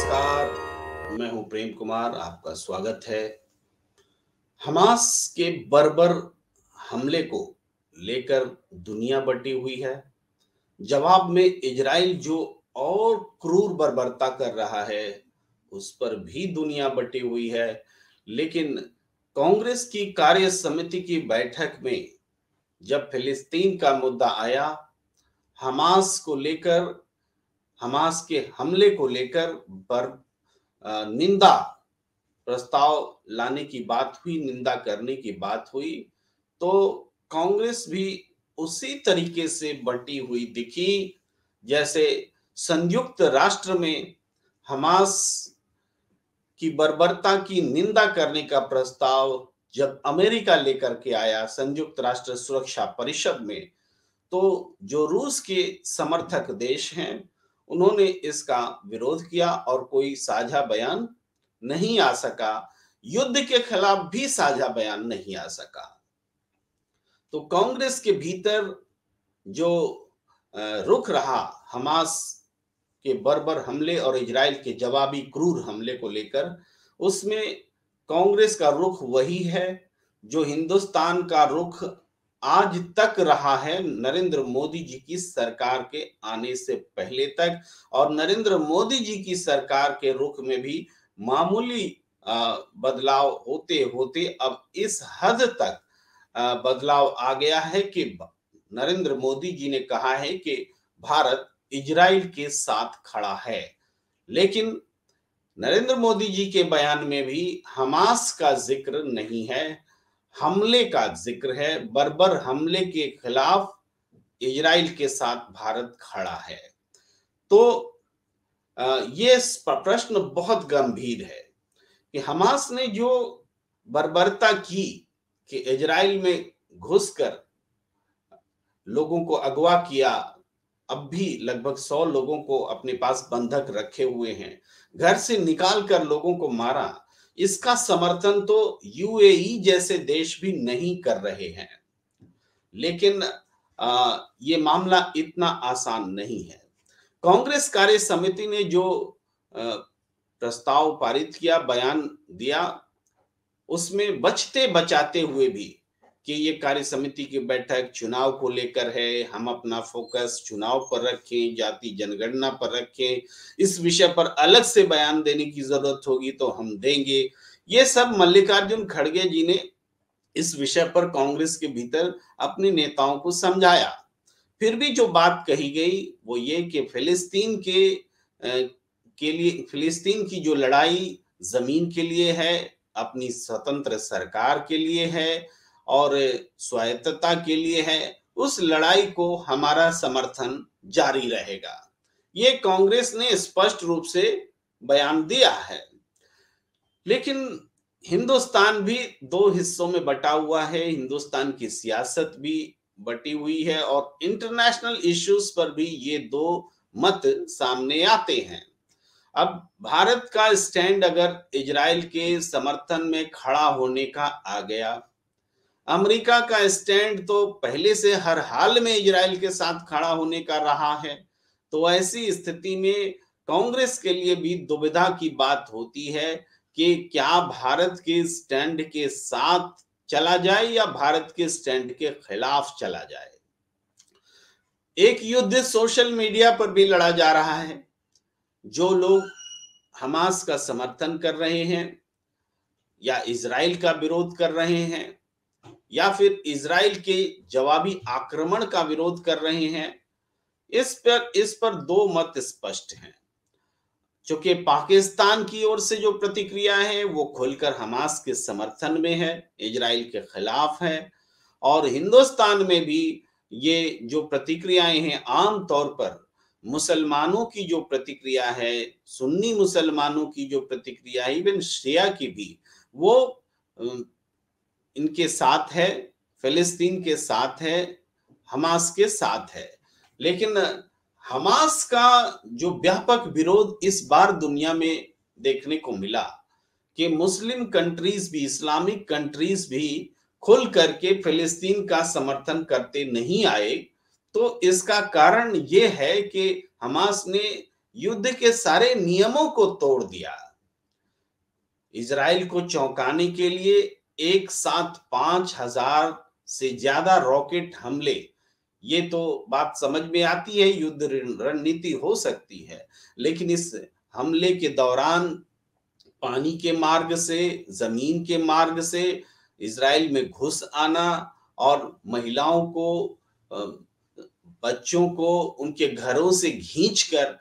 नमस्कार, मैं हूँ प्रेम कुमार, आपका स्वागत है। हमास के बर्बर हमले को लेकर दुनिया बटी हुई है। जवाब में इजराइल जो और क्रूर बर्बरता कर रहा है, उस पर भी दुनिया बटी हुई है। लेकिन कांग्रेस की कार्य समिति की बैठक में जब फिलिस्तीन का मुद्दा आया, हमास को लेकर हमास के हमले को लेकर बर निंदा, प्रस्ताव लाने की बात हुई, निंदा करने की बात हुई तो कांग्रेस भी उसी तरीके से बटी हुई दिखी, जैसे संयुक्त राष्ट्र में हमास की बर्बरता की निंदा करने का प्रस्ताव जब अमेरिका लेकर के आया संयुक्त राष्ट्र सुरक्षा परिषद में तो जो रूस के समर्थक देश हैं उन्होंने इसका विरोध किया और कोई साझा बयान नहीं आ सका। युद्ध के खिलाफ भी साझा बयान नहीं आ सका। तो कांग्रेस के भीतर जो रुख रहा हमास के बर्बर हमले और इजराइल के जवाबी क्रूर हमले को लेकर, उसमें कांग्रेस का रुख वही है जो हिंदुस्तान का रुख आज तक रहा है नरेंद्र मोदी जी की सरकार के आने से पहले तक और नरेंद्र मोदी जी की सरकार के रुख में भी मामूली बदलाव होते होते अब इस हद तक बदलाव आ गया है कि नरेंद्र मोदी जी ने कहा है कि भारत इजराइल के साथ खड़ा है। लेकिन नरेंद्र मोदी जी के बयान में भी हमास का ज़िक्र नहीं है। हमले का ज़िक्र है। बर्बर हमले के खिलाफ इजराइल के साथ भारत खड़ा है। तो ये प्रश्न बहुत गंभीर है कि हमास ने जो बर्बरता की कि इजराइल में घुसकर लोगों को अगवा किया, अब भी लगभग सौ लोगों को अपने पास बंधक रखे हुए हैं। घर से निकाल कर लोगों को मारा इसका समर्थन तो यूएई जैसे देश भी नहीं कर रहे हैं। लेकिन आ, ये मामला इतना आसान नहीं है। कांग्रेस कार्य समिति ने जो आ, प्रस्ताव पारित किया बयान दिया उसमें बचते बचाते हुए भी कि ये कार्य समिति की बैठक चुनाव को लेकर है। हम अपना फोकस चुनाव पर रखें, जाति जनगणना पर रखें। इस विषय पर अलग से बयान देने की ज़रूरत होगी तो हम देंगे। ये सब मल्लिकार्जुन खड़गे जी ने इस विषय पर कांग्रेस के भीतर अपने नेताओं को समझाया। फिर भी जो बात कही गई, वो ये कि फिलिस्तीन के के लिए, फिलिस्तीन की जो लड़ाई ज़मीन के लिए है, अपनी स्वतंत्र सरकार के लिए है और स्वायत्तता के लिए है, उस लड़ाई को हमारा समर्थन जारी रहेगा। ये कांग्रेस ने स्पष्ट रूप से बयान दिया है। लेकिन हिंदुस्तान भी दो हिस्सों में बटा हुआ है, हिंदुस्तान की सियासत भी बटी हुई है और इंटरनेशनल इश्यूज़ पर भी ये दो मत सामने आते हैं। अब भारत का स्टैंड अगर इजराइल के समर्थन में खड़ा होने का आ गया अमेरिका का स्टैंड तो पहले से हर हाल में इजराइल के साथ खड़ा होने का रहा है। तो ऐसी स्थिति में कांग्रेस के लिए भी दुविधा की बात होती है कि क्या भारत के स्टैंड के साथ चला जाए या भारत के स्टैंड के खिलाफ चला जाए। एक युद्ध सोशल मीडिया पर भी लड़ा जा रहा है। जो लोग हमास का समर्थन कर रहे हैं या इसराइल का विरोध कर रहे हैं या फिर इसराइल के जवाबी आक्रमण का विरोध कर रहे हैं, इस पर इस पर दो मत स्पष्ट हैं। चूँकि पाकिस्तान की ओर से जो प्रतिक्रिया है, वो खुलकर हमास के समर्थन में है इसराइल के खिलाफ है, और हिंदुस्तान में भी ये जो प्रतिक्रियाएँ हैं, आम तौर पर मुसलमानों की जो प्रतिक्रिया है, सुन्नी मुसलमानों की जो प्रतिक्रिया है, इवन शिया की भी, वो इनके साथ है, फिलिस्तीन के साथ है, हमास के साथ है। लेकिन हमास का जो व्यापक विरोध इस बार दुनिया में देखने को मिला कि मुस्लिम कंट्रीज़ भी, इस्लामिक कंट्रीज़ भी खुल करके फिलिस्तीन का समर्थन करते नहीं आए तो इसका कारण ये है कि हमास ने युद्ध के सारे नियमों को तोड़ दिया। इसराइल को चौंकाने के लिए एक साथ पाँच हज़ार से ज़्यादा रॉकेट हमले। ये तो बात समझ में आती है, युद्ध रणनीति हो सकती है, लेकिन इस हमले के दौरान पानी के मार्ग से, ज़मीन के मार्ग से इसराइल में घुस आना और महिलाओं को बच्चों को उनके घरों से खींचकर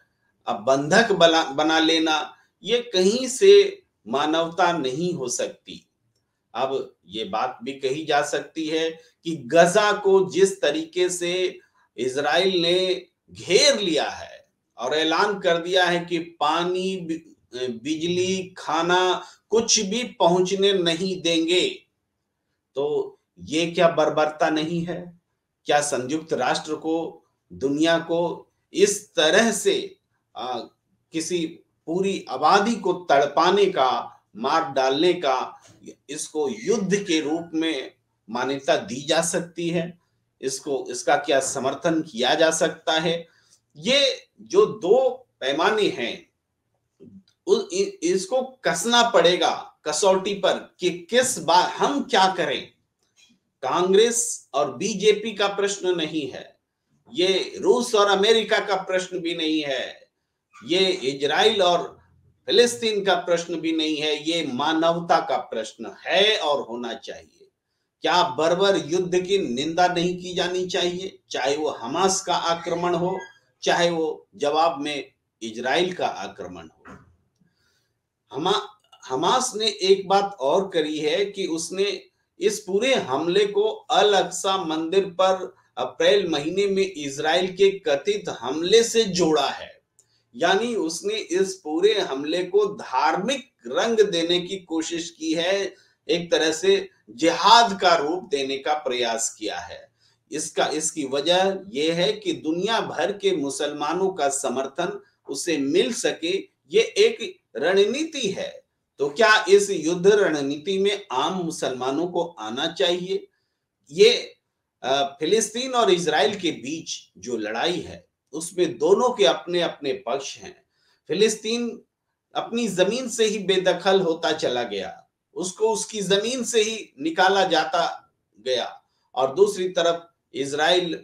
अब बंधक बना बना लेना, ये कहीं से मानवता नहीं हो सकती। अब ये बात भी कही जा सकती है कि गजा को जिस तरीके से इसराइल ने घेर लिया है और ऐलान कर दिया है कि पानी बिजली खाना कुछ भी पहुँचने नहीं देंगे तो ये क्या बर्बरता नहीं है? क्या संयुक्त राष्ट्र को दुनिया को इस तरह से आ, किसी पूरी आबादी को तड़पाने का मार डालने का इसको युद्ध के रूप में मान्यता दी जा सकती है, इसको, इसका क्या समर्थन किया जा सकता है? ये जो दो पैमाने हैं इसको कसना पड़ेगा कसौटी पर कि किस बार हम क्या करें। कांग्रेस और बीजेपी का प्रश्न नहीं है, ये रूस और अमेरिका का प्रश्न भी नहीं है, ये इजराइल और फिलिस्तीन का प्रश्न भी नहीं है, ये मानवता का प्रश्न है और होना चाहिए। क्या बर्बर युद्ध की निंदा नहीं की जानी चाहिए? चाहे वो हमास का आक्रमण हो, चाहे वो जवाब में इजराइल का आक्रमण हो। हमा, हमास ने एक बात और करी है कि उसने इस पूरे हमले को अल अक्सा मंदिर पर अप्रैल महीने में इसराइल के कथित हमले से जोड़ा है। यानी उसने इस पूरे हमले को धार्मिक रंग देने की कोशिश की है, एक तरह से जिहाद का रूप देने का प्रयास किया है। इसका, इसकी वजह यह है कि दुनिया भर के मुसलमानों का समर्थन उसे मिल सके, ये एक रणनीति है। तो क्या इस युद्ध रणनीति में आम मुसलमानों को आना चाहिए? ये फिलिस्तीन और इसराइल के बीच जो लड़ाई है उसमें दोनों के अपने अपने पक्ष हैं। फिलिस्तीन अपनी ज़मीन से ही बेदखल होता चला गया। उसको उसकी ज़मीन से ही निकाला जाता गया। और दूसरी तरफ़ इसराइल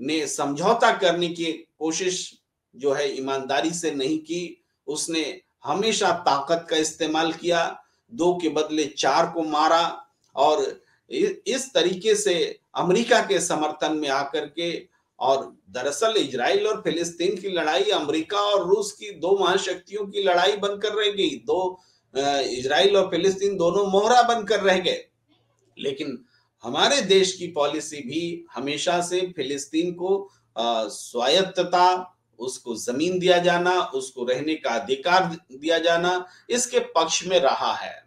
ने समझौता करने की कोशिश जो है ईमानदारी से नहीं की। उसने हमेशा ताकत का इस्तेमाल किया, दो के बदले चार को मारा और इस तरीके से अमेरिका के समर्थन में आकर के और दरअसल इजराइल और फिलिस्तीन की लड़ाई, अमेरिका और रूस की दो महाशक्तियों की लड़ाई बनकर रह गई। दो इजराइल और फिलिस्तीन दोनों मोहरा बनकर रह गए। लेकिन हमारे देश की पॉलिसी भी हमेशा से फिलिस्तीन को स्वायत्तता, उसको ज़मीन दिया जाना, उसको रहने का अधिकार दिया जाना इसके पक्ष में रहा है।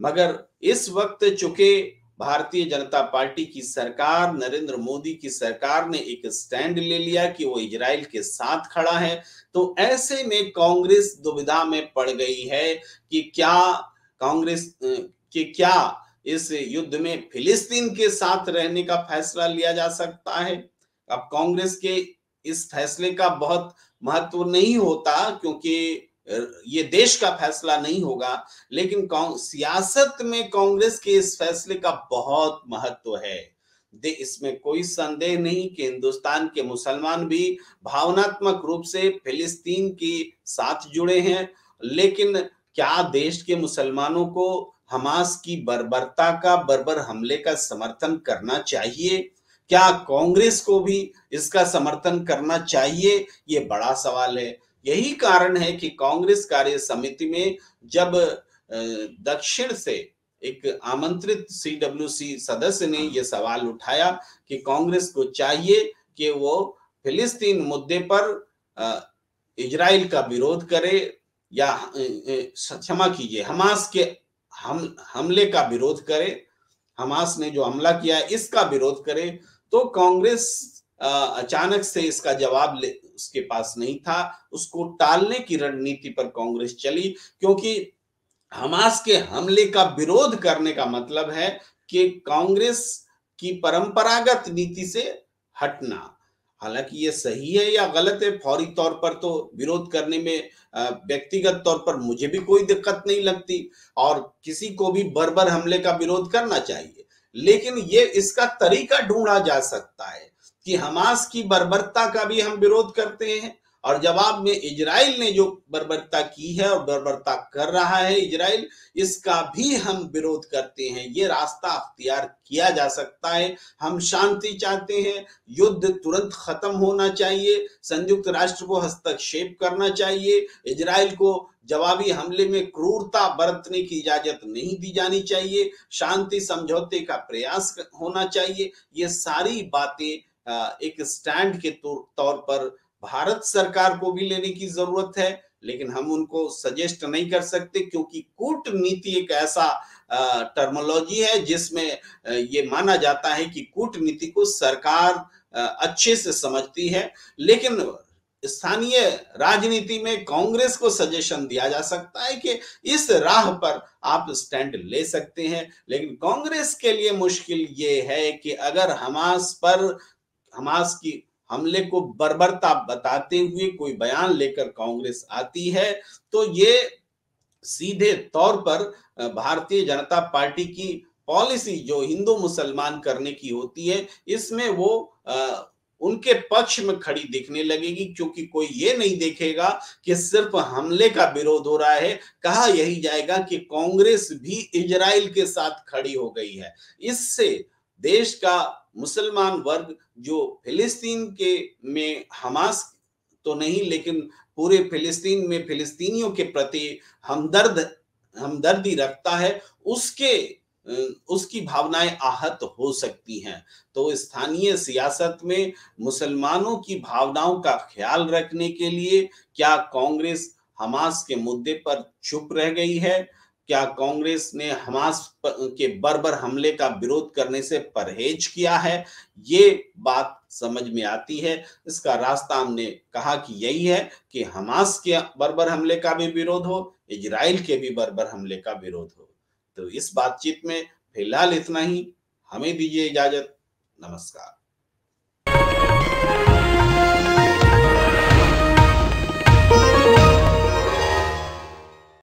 मगर इस वक्त चूँकि भारतीय जनता पार्टी की सरकार, नरेंद्र मोदी की सरकार ने एक स्टैंड ले लिया कि वो इजराइल के साथ खड़ा है। तो ऐसे में कांग्रेस दुविधा में पड़ गई है कि क्या कांग्रेस कि क्या इस युद्ध में फिलिस्तीन के साथ रहने का फैसला लिया जा सकता है? अब कांग्रेस के इस फैसले का बहुत महत्व नहीं होता, क्योंकि ये देश का फैसला नहीं होगा, लेकिन सियासत में कांग्रेस के इस फैसले का बहुत महत्व है। दे, इसमें कोई संदेह नहीं कि हिंदुस्तान के मुसलमान भी भावनात्मक रूप से फिलिस्तीन के साथ जुड़े हैं, लेकिन क्या देश के मुसलमानों को हमास की बर्बरता का, बर्बर हमले का समर्थन करना चाहिए? क्या कांग्रेस को भी इसका समर्थन करना चाहिए? ये बड़ा सवाल है। यही कारण है कि कांग्रेस कार्य समिति में जब दक्षिण से एक आमंत्रित सीडब्ल्यूसी सदस्य ने यह सवाल उठाया कि कांग्रेस को चाहिए कि वो फिलिस्तीन मुद्दे पर इजराइल का विरोध करे या क्षमा कीजिए, हमास के हम, हमले का विरोध करे, हमास ने जो हमला किया इसका विरोध करे तो कांग्रेस अचानक से इसका जवाब उसके पास नहीं था। उसको टालने की रणनीति पर कांग्रेस चली, क्योंकि हमास के हमले का विरोध करने का मतलब है कि कांग्रेस की परंपरागत नीति से हटना। हालाँकि ये सही है या गलत है, फौरी तौर पर तो विरोध करने में व्यक्तिगत तौर पर मुझे भी कोई दिक्कत नहीं लगती और किसी को भी बर्बर हमले का विरोध करना चाहिए। लेकिन ये इसका तरीका ढूंढा जा सकता है। कि हमास की बर्बरता का भी हम विरोध करते हैं। और जवाब में इजराइल ने जो बर्बरता की है और बर्बरता कर रहा है इजराइल, इसका भी हम विरोध करते हैं। ये रास्ता अख्तियार किया जा सकता है। हम शांति चाहते हैं। युद्ध तुरंत खत्म होना चाहिए। संयुक्त राष्ट्र को हस्तक्षेप करना चाहिए। इजराइल को जवाबी हमले में क्रूरता बरतने की इजाज़त नहीं दी जानी चाहिए। शांति समझौते का प्रयास होना चाहिए। ये सारी बातें एक स्टैंड के तौर पर भारत सरकार को भी लेने की ज़रूरत है, लेकिन हम उनको सजेस्ट नहीं कर सकते क्योंकि कूटनीति एक ऐसा टर्मोलॉजी है जिसमें ये माना जाता है कि कूटनीति को सरकार अच्छे से समझती है। लेकिन स्थानीय राजनीति में कांग्रेस को सजेशन दिया जा सकता है कि इस राह पर आप स्टैंड ले सकते हैं। लेकिन कांग्रेस के लिए मुश्किल ये है कि अगर हमास पर हमास की हमले को बर्बरता बताते हुए कोई बयान लेकर कांग्रेस आती है तो ये सीधे तौर पर भारतीय जनता पार्टी की पॉलिसी जो हिंदू मुसलमान करने की होती है, इसमें वो उनके पक्ष में खड़ी दिखने लगेगी, क्योंकि कोई ये नहीं देखेगा कि सिर्फ़ हमले का विरोध हो रहा है। कहा यही जाएगा कि कांग्रेस भी इजराइल के साथ खड़ी हो गई है। इससे देश का मुसलमान वर्ग जो फिलिस्तीन के में हमास तो नहीं, लेकिन पूरे फिलिस्तीन में फिलिस्तीनियों के प्रति हमदर्द, हमदर्दी रखता है, उसके उसकी भावनाएँ आहत हो सकती हैं। तो स्थानीय सियासत में मुसलमानों की भावनाओं का ख्याल रखने के लिए क्या कांग्रेस हमास के मुद्दे पर चुप रह गई है? क्या कांग्रेस ने हमास के बर्बर हमले का विरोध करने से परहेज किया है? ये बात समझ में आती है। इसका रास्ता हमने कहा कि यही है कि हमास के बर्बर हमले का भी विरोध हो, इजराइल के भी बर्बर हमले का विरोध हो। तो इस बातचीत में फ़िलहाल इतना ही। हमें दीजिए इजाज़त। नमस्कार।